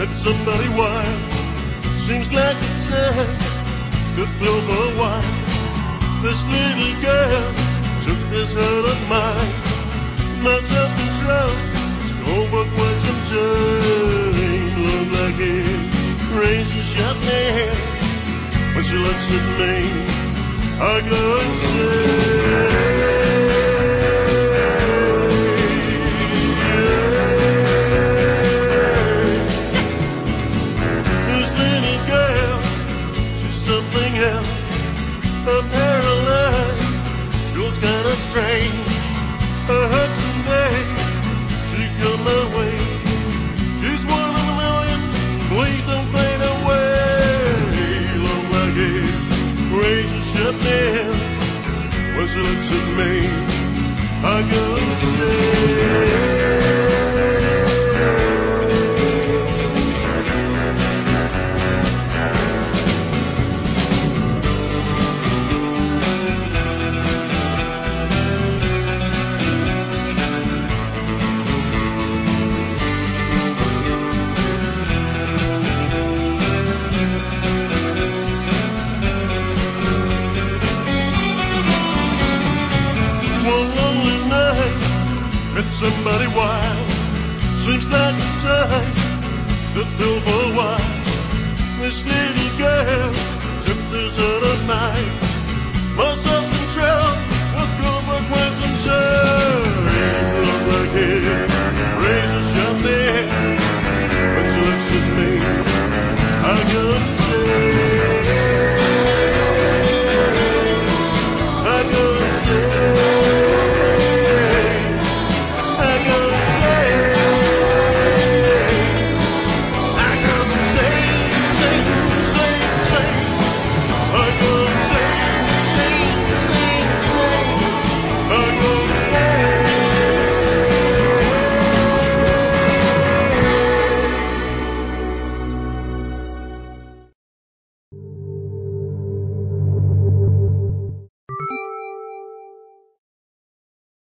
met somebody wild. Seems like time stood still for a while. This little girl took this heart of mine. Something trouble, over quite some time. Look like it, razor sharp nail. When she looks at me, I go insane. Her paralyzed, feels kinda strange. Her Hudson Bay, she come my way. She's one in a million, please don't fade away. Look like it, razor sharp nail. When she looks at me, I go insane. One met somebody wild. Seems like time stood still for a while. This little girl